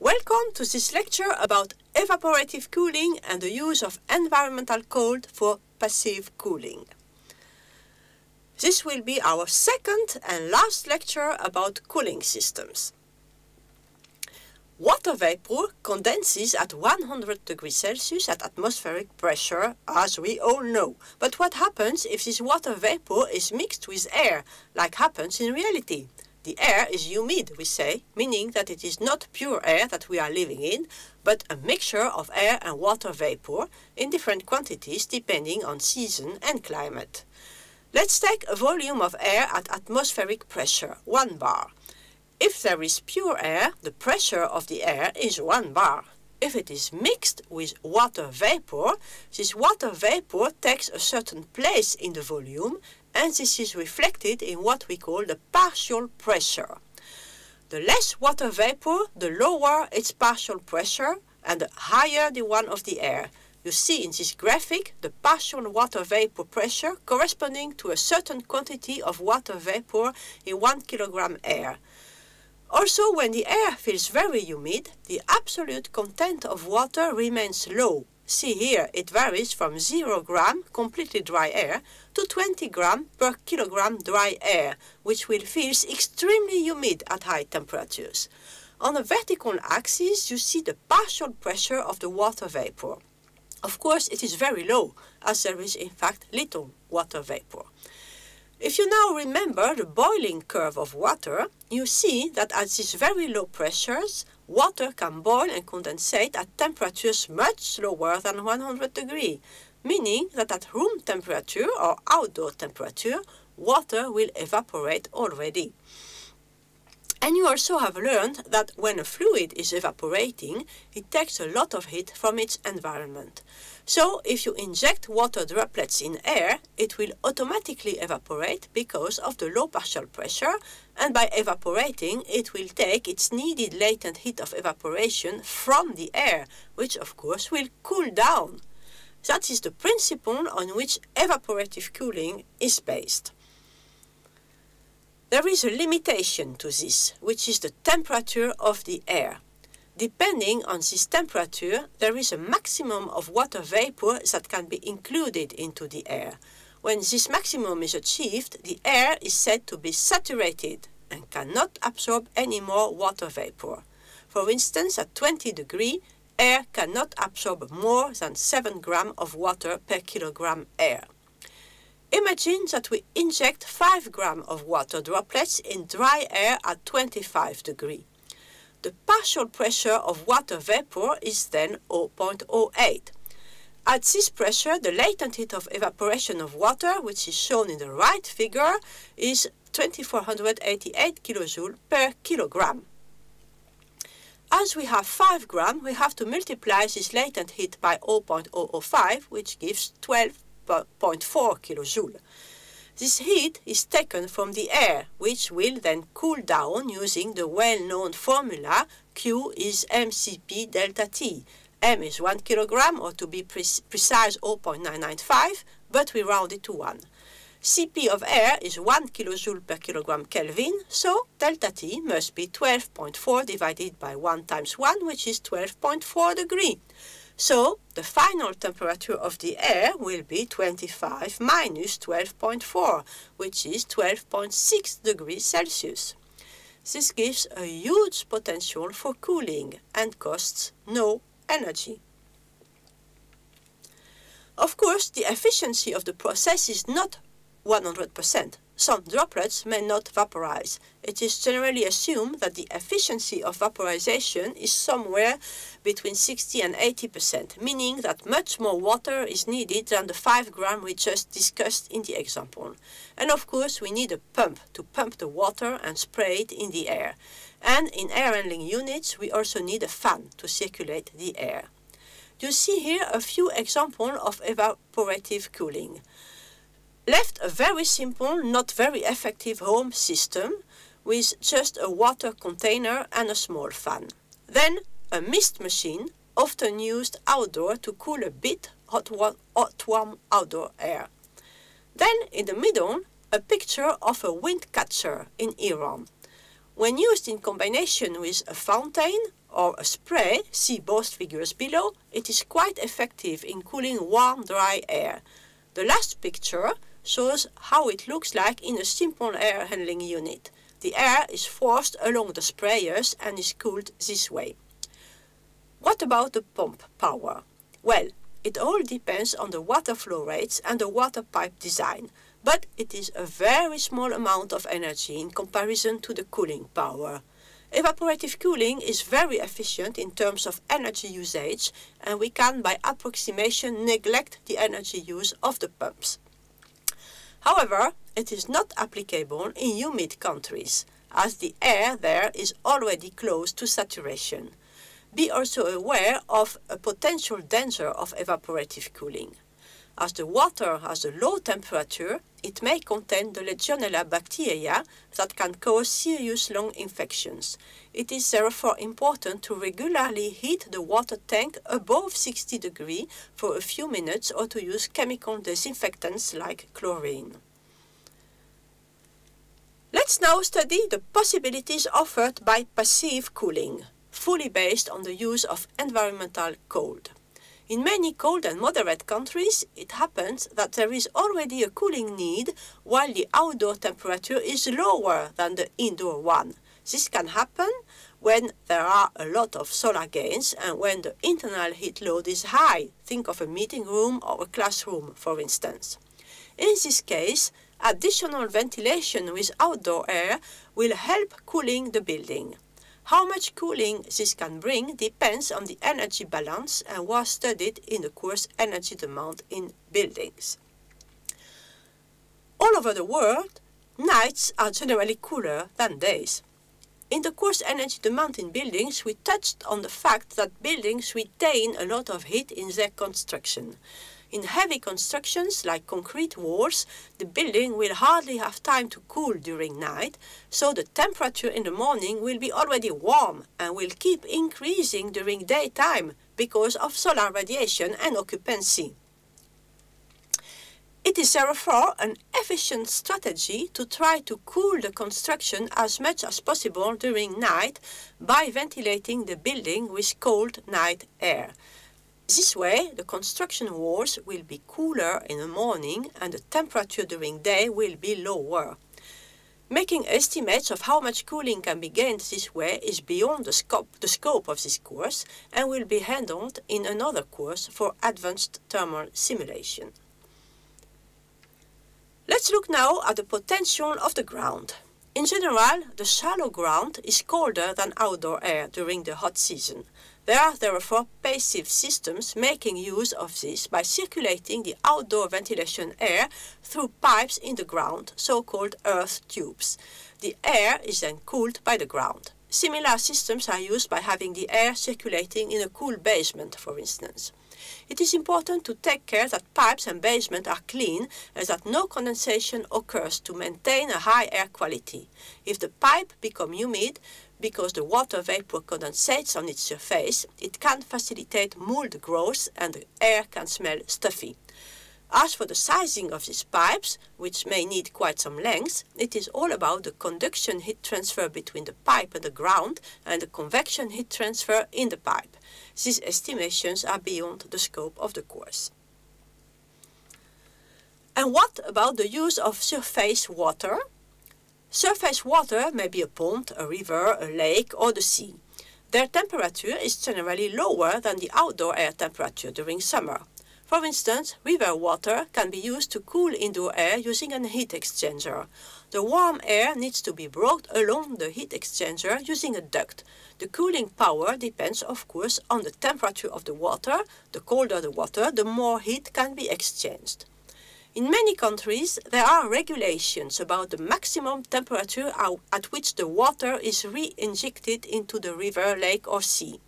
Welcome to this lecture about evaporative cooling and the use of environmental cold for passive cooling. This will be our second and last lecture about cooling systems. Water vapor condenses at 100 degrees Celsius at atmospheric pressure, as we all know. But what happens if this water vapor is mixed with air, like happens in reality? The air is humid, we say, meaning that it is not pure air that we are living in, but a mixture of air and water vapor in different quantities depending on season and climate. Let's take a volume of air at atmospheric pressure, 1 bar. If there is pure air, the pressure of the air is 1 bar. If it is mixed with water vapor, this water vapor takes a certain place in the volume and this is reflected in what we call the partial pressure. The less water vapor, the lower its partial pressure and the higher the one of the air. You see in this graphic the partial water vapor pressure corresponding to a certain quantity of water vapor in 1 kilogram air. Also, when the air feels very humid, the absolute content of water remains low See here, it varies from 0 gram completely dry air to 20 gram per kilogram dry air, which will feel extremely humid at high temperatures. On the vertical axis, you see the partial pressure of the water vapor. Of course, it is very low, as there is in fact little water vapor. If you now remember the boiling curve of water, you see that at these very low pressures, water can boil and condensate at temperatures much lower than 100 degrees, meaning that at room temperature or outdoor temperature, water will evaporate already. And you also have learned that when a fluid is evaporating, it takes a lot of heat from its environment. So if you inject water droplets in air, it will automatically evaporate because of the low partial pressure, and by evaporating, it will take its needed latent heat of evaporation from the air, which of course will cool down. That is the principle on which evaporative cooling is based. There is a limitation to this, which is the temperature of the air. Depending on this temperature, there is a maximum of water vapor that can be included into the air. When this maximum is achieved, the air is said to be saturated and cannot absorb any more water vapor. For instance, at 20 degree, air cannot absorb more than 7 gram of water per kilogram air. Imagine that we inject 5 grams of water droplets in dry air at 25 degrees. The partial pressure of water vapor is then 0.08. At this pressure, the latent heat of evaporation of water, which is shown in the right figure, is 2488 kilojoule per kilogram. As we have 5 grams, we have to multiply this latent heat by 0.005, which gives 12 0.4 kilojoule. This heat is taken from the air, which will then cool down using the well-known formula Q is mCp delta T. m is 1 kilogram, or to be pre precise 0.995, but we round it to 1. Cp of air is 1 kilojoule per kilogram Kelvin, so delta T must be 12.4 divided by 1 times 1, which is 12.4 degree. So the final temperature of the air will be 25 minus 12.4, which is 12.6 degrees Celsius. This gives a huge potential for cooling and costs no energy. Of course, the efficiency of the process is not 100%. Some droplets may not vaporize. It is generally assumed that the efficiency of vaporization is somewhere between 60 and 80%, meaning that much more water is needed than the 5 gram we just discussed in the example. And of course, we need a pump to pump the water and spray it in the air. And in air handling units, we also need a fan to circulate the air. You see here a few examples of evaporative cooling left a very simple, not very effective home system with just a water container and a small fan. Then a mist machine, often used outdoor to cool a bit hot, hot warm outdoor air. Then in the middle, a picture of a wind catcher in Iran. When used in combination with a fountain or a spray, see both figures below, it is quite effective in cooling warm, dry air. The last picture shows how it looks like in a simple air handling unit. The air is forced along the sprayers and is cooled this way. What about the pump power? Well, it all depends on the water flow rates and the water pipe design, but it is a very small amount of energy in comparison to the cooling power. Evaporative cooling is very efficient in terms of energy usage and we can by approximation neglect the energy use of the pumps. However, it is not applicable in humid countries, as the air there is already close to saturation. Be also aware of a potential danger of evaporative cooling. As the water has a low temperature, it may contain the Legionella bacteria that can cause serious lung infections. It is therefore important to regularly heat the water tank above 60 degrees for a few minutes or to use chemical disinfectants like chlorine. Let's now study the possibilities offered by passive cooling, fully based on the use of environmental cold. In many cold and moderate countries, it happens that there is already a cooling need while the outdoor temperature is lower than the indoor one. This can happen when there are a lot of solar gains and when the internal heat load is high. Think of a meeting room or a classroom, for instance. In this case, additional ventilation with outdoor air will help cooling the building. How much cooling this can bring depends on the energy balance and was studied in the course Energy Demand in Buildings. All over the world, nights are generally cooler than days. In the course Energy Demand in Buildings, we touched on the fact that buildings retain a lot of heat in their construction. In heavy constructions like concrete walls, the building will hardly have time to cool during night, so the temperature in the morning will be already warm and will keep increasing during daytime because of solar radiation and occupancy. It is therefore an efficient strategy to try to cool the construction as much as possible during night by ventilating the building with cold night air. This way, the construction walls will be cooler in the morning and the temperature during day will be lower. Making estimates of how much cooling can be gained this way is beyond the scope, the scope of this course and will be handled in another course for advanced thermal simulation. Let's look now at the potential of the ground. In general, the shallow ground is colder than outdoor air during the hot season. There are therefore passive systems making use of this by circulating the outdoor ventilation air through pipes in the ground, so-called earth tubes. The air is then cooled by the ground. Similar systems are used by having the air circulating in a cool basement, for instance. It is important to take care that pipes and basement are clean and that no condensation occurs to maintain a high air quality. If the pipe becomes humid, because the water vapor condensates on its surface, it can facilitate mold growth and the air can smell stuffy. As for the sizing of these pipes, which may need quite some length, it is all about the conduction heat transfer between the pipe and the ground and the convection heat transfer in the pipe. These estimations are beyond the scope of the course. And what about the use of surface water? Surface water may be a pond, a river, a lake or the sea. Their temperature is generally lower than the outdoor air temperature during summer. For instance, river water can be used to cool indoor air using a heat exchanger. The warm air needs to be brought along the heat exchanger using a duct. The cooling power depends, of course, on the temperature of the water. The colder the water, the more heat can be exchanged. In many countries, there are regulations about the maximum temperature at which the water is re-injected into the river, lake or sea.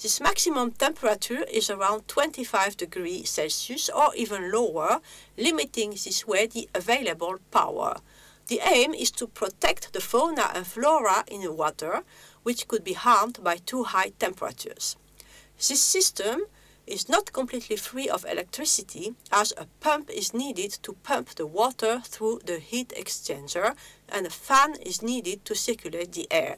This maximum temperature is around 25 degrees Celsius or even lower, limiting this way the available power. The aim is to protect the fauna and flora in the water, which could be harmed by too high temperatures. This system is not completely free of electricity as a pump is needed to pump the water through the heat exchanger and a fan is needed to circulate the air.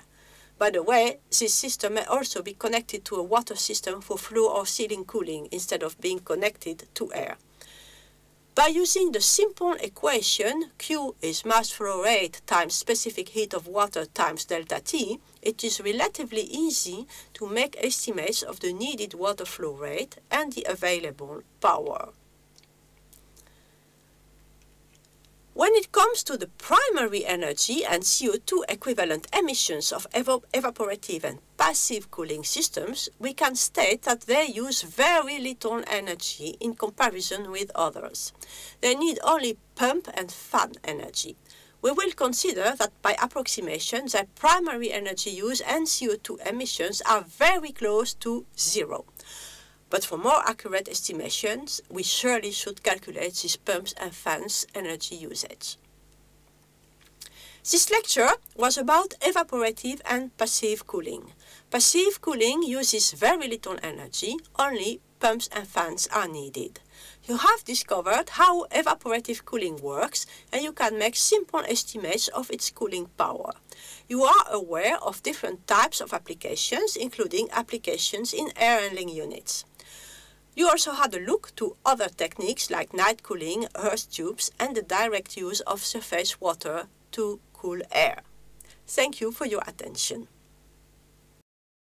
By the way, this system may also be connected to a water system for floor or ceiling cooling instead of being connected to air. By using the simple equation Q is mass flow rate times specific heat of water times delta T, it is relatively easy to make estimates of the needed water flow rate and the available power. When it comes to the primary energy and CO2 equivalent emissions of evaporative and passive cooling systems, we can state that they use very little energy in comparison with others. They need only pump and fan energy. We will consider that by approximation, their primary energy use and CO2 emissions are very close to zero. But for more accurate estimations, we surely should calculate these pumps and fans' energy usage. This lecture was about evaporative and passive cooling. Passive cooling uses very little energy, only pumps and fans are needed. You have discovered how evaporative cooling works and you can make simple estimates of its cooling power. You are aware of different types of applications, including applications in air handling units. You also had a look to other techniques like night cooling, earth tubes and the direct use of surface water to cool air. Thank you for your attention.